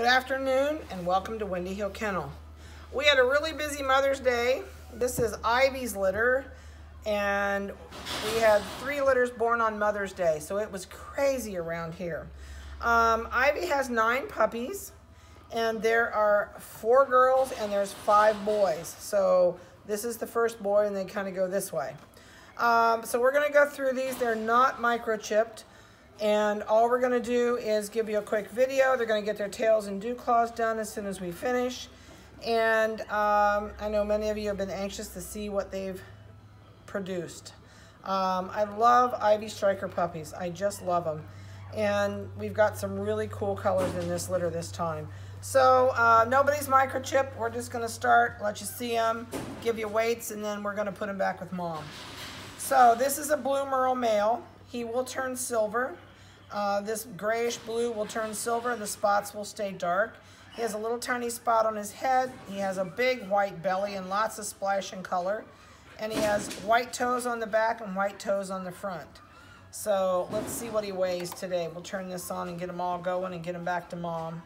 Good afternoon and welcome to Windy Hill Kennel. We had a really busy Mother's Day. This is Ivy's litter and we had three litters born on Mother's Day, so it was crazy around here. Um, Ivy has nine puppies and there are four girls and there's five boys. So this is the first boy and they kind of go this way. Um, so we're gonna go through these. They're not microchipped. And all we're gonna do is give you a quick video. They're gonna get their tails and dew claws done as soon as we finish. And um, I know many of you have been anxious to see what they've produced. Um, I love Ivy Striker puppies. I just love them. And we've got some really cool colors in this litter this time. So uh, nobody's microchip. We're just gonna start, let you see them, give you weights, and then we're gonna put them back with mom. So this is a blue merle male. He will turn silver. Uh, this grayish blue will turn silver. The spots will stay dark. He has a little tiny spot on his head. He has a big white belly and lots of splashing color. And he has white toes on the back and white toes on the front. So let's see what he weighs today. We'll turn this on and get him all going and get him back to mom.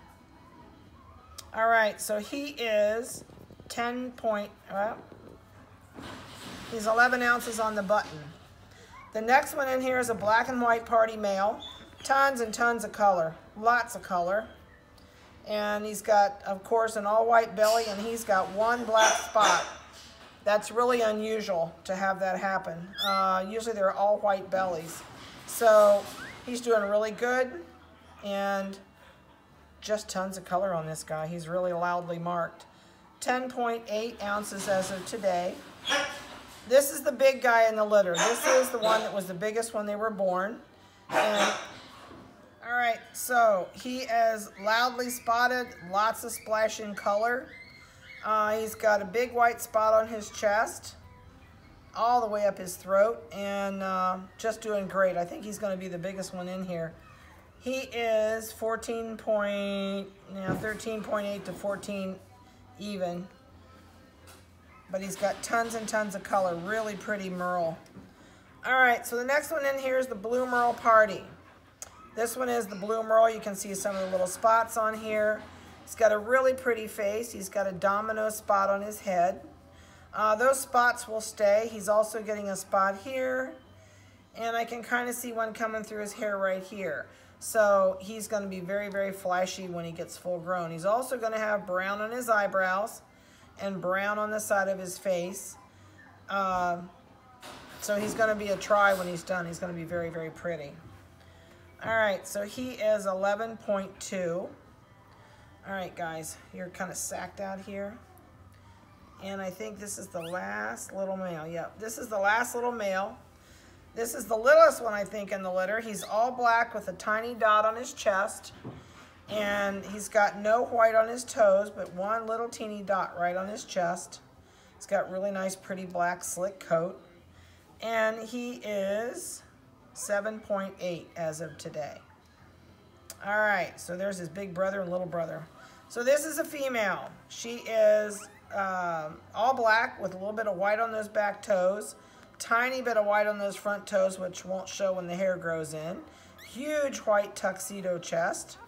All right, so he is 10 point, well, he's 11 ounces on the button. The next one in here is a black and white party male. Tons and tons of color, lots of color. And he's got, of course, an all-white belly, and he's got one black spot. That's really unusual to have that happen. Uh, usually they're all white bellies. So he's doing really good, and just tons of color on this guy. He's really loudly marked. 10.8 ounces as of today. This is the big guy in the litter. This is the one that was the biggest when they were born. And so he is loudly spotted, lots of splashing color. Uh, he's got a big white spot on his chest, all the way up his throat, and uh, just doing great. I think he's going to be the biggest one in here. He is 14 point, you know, 13.8 to 14 even. But he's got tons and tons of color, really pretty Merle. All right, so the next one in here is the Blue Merle Party. This one is the Blue Merle. You can see some of the little spots on here. He's got a really pretty face. He's got a domino spot on his head. Uh, those spots will stay. He's also getting a spot here. And I can kind of see one coming through his hair right here. So he's going to be very, very flashy when he gets full grown. He's also going to have brown on his eyebrows and brown on the side of his face. Uh, so he's going to be a tri when he's done. He's going to be very, very pretty. All right, so he is 11.2. All right, guys, you're kind of sacked out here. And I think this is the last little male. Yep, this is the last little male. This is the littlest one, I think, in the litter. He's all black with a tiny dot on his chest. And he's got no white on his toes, but one little teeny dot right on his chest. He's got really nice, pretty black, slick coat. And he is 7.8 as of today. All right, so there's his big brother and little brother. So this is a female. She is um, all black with a little bit of white on those back toes, tiny bit of white on those front toes, which won't show when the hair grows in, huge white tuxedo chest,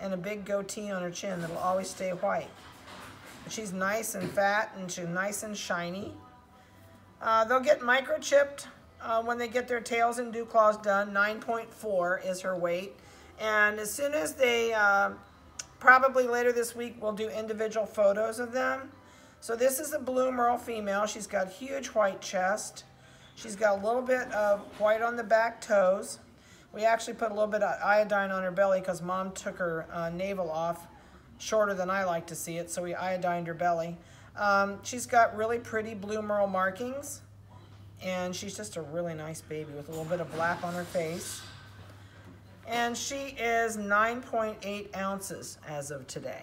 and a big goatee on her chin that'll always stay white. She's nice and fat, and she's nice and shiny. Uh, they'll get microchipped uh, when they get their tails and dew claws done. 9.4 is her weight. And as soon as they, uh, probably later this week, we'll do individual photos of them. So this is a blue merle female. She's got huge white chest. She's got a little bit of white on the back toes. We actually put a little bit of iodine on her belly because mom took her uh, navel off shorter than I like to see it, so we iodined her belly. Um, she's got really pretty blue merle markings. And she's just a really nice baby with a little bit of black on her face. And she is 9.8 ounces as of today.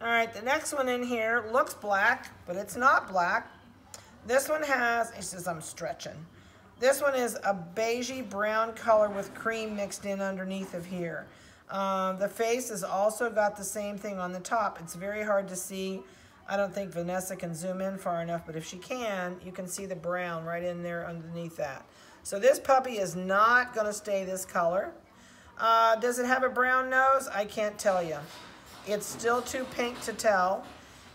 All right, the next one in here looks black, but it's not black. This one has, it says I'm stretching. This one is a beigey brown color with cream mixed in underneath of here. Um, the face has also got the same thing on the top. It's very hard to see I don't think Vanessa can zoom in far enough, but if she can, you can see the brown right in there underneath that. So this puppy is not going to stay this color. Uh, does it have a brown nose? I can't tell you. It's still too pink to tell.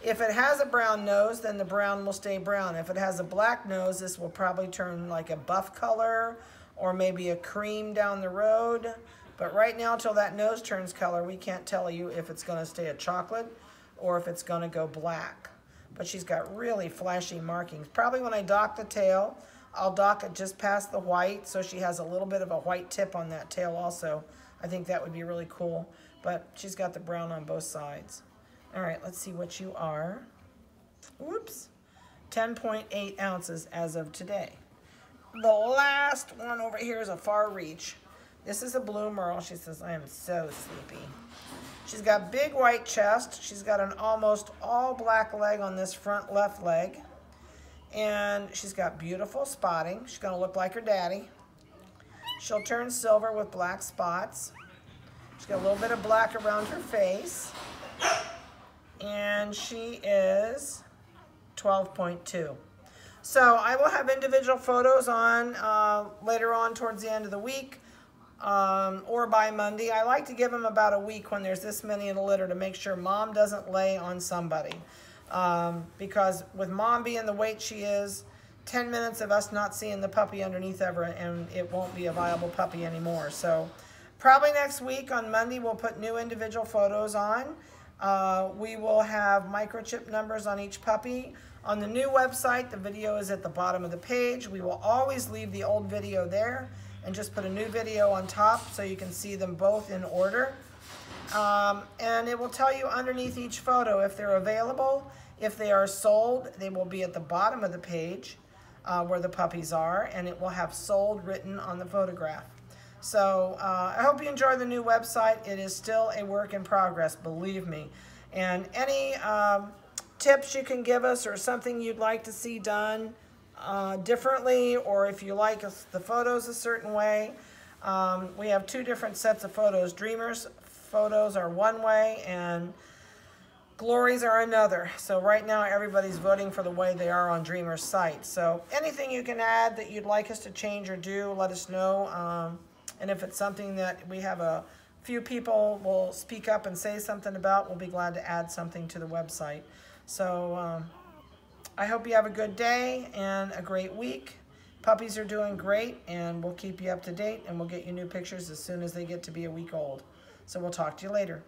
If it has a brown nose, then the brown will stay brown. If it has a black nose, this will probably turn like a buff color or maybe a cream down the road. But right now, till that nose turns color, we can't tell you if it's gonna stay a chocolate or if it's gonna go black. But she's got really flashy markings. Probably when I dock the tail, I'll dock it just past the white so she has a little bit of a white tip on that tail also. I think that would be really cool. But she's got the brown on both sides. All right, let's see what you are. Whoops. 10.8 ounces as of today. The last one over here is a far reach. This is a blue merle. She says, I am so sleepy. She's got big white chest. She's got an almost all black leg on this front left leg. And she's got beautiful spotting. She's gonna look like her daddy. She'll turn silver with black spots. She's got a little bit of black around her face and she is 12.2. So I will have individual photos on uh, later on towards the end of the week um, or by Monday. I like to give them about a week when there's this many in a litter to make sure mom doesn't lay on somebody. Um, because with mom being the weight she is, 10 minutes of us not seeing the puppy underneath ever and it won't be a viable puppy anymore. So probably next week on Monday we'll put new individual photos on. Uh, we will have microchip numbers on each puppy. On the new website, the video is at the bottom of the page. We will always leave the old video there and just put a new video on top so you can see them both in order. Um, and it will tell you underneath each photo if they're available. If they are sold, they will be at the bottom of the page uh, where the puppies are, and it will have sold written on the photograph. So uh, I hope you enjoy the new website. It is still a work in progress, believe me. And any um, tips you can give us or something you'd like to see done uh, differently, or if you like the photos a certain way, um, we have two different sets of photos. Dreamers photos are one way, and Glories are another. So right now everybody's voting for the way they are on Dreamer's site. So anything you can add that you'd like us to change or do, let us know. Um, and if it's something that we have a few people will speak up and say something about, we'll be glad to add something to the website. So um, I hope you have a good day and a great week. Puppies are doing great, and we'll keep you up to date, and we'll get you new pictures as soon as they get to be a week old. So we'll talk to you later.